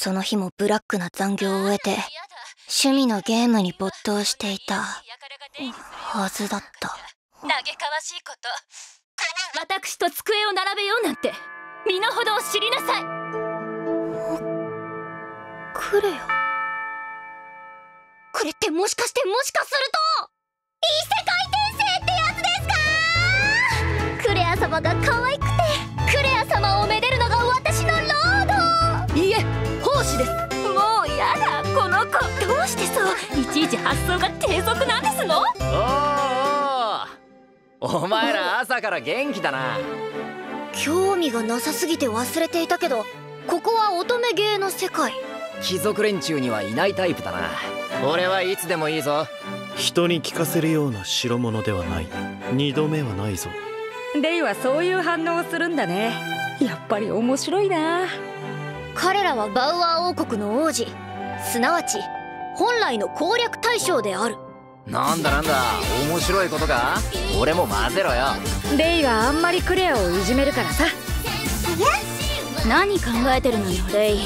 その日もブラックな残業を終えて趣味のゲームに没頭していたはずだった。嘆かわしいこと。私と机を並べようなんて。身の程を知りなさい。クレアこれってもしかしてもしかすると異世界転生ってやつですかクレア様が可愛くです。もうやだ。この子。どうしてそう。いちいち発想が低俗なんですの？おおお前ら朝から元気だな。興味がなさすぎて忘れていたけどここは乙女芸の世界。貴族連中にはいないタイプだな。俺はいつでもいいぞ。人に聞かせるような代物ではない。二度目はないぞ。レイはそういう反応をするんだね。やっぱり面白いな彼らはバウアー王国の王子。すなわち本来の攻略対象である。なんだなんだ面白いことか？俺も混ぜろよ。レイがあんまりクレアをいじめるからさ。何考えてるのよレイ。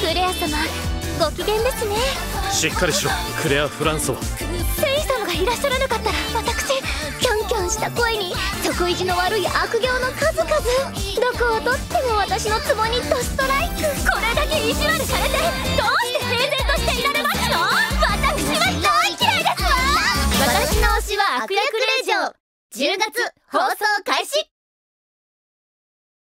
クレア様ご機嫌ですね。しっかりしろ。クレア・フランソワ。セイ様がいらっしゃらなかったら私キャンキャンした声に底意地の悪い悪行の数々。どこをとっても私のツボにドストライク悪役令嬢10月放送開始。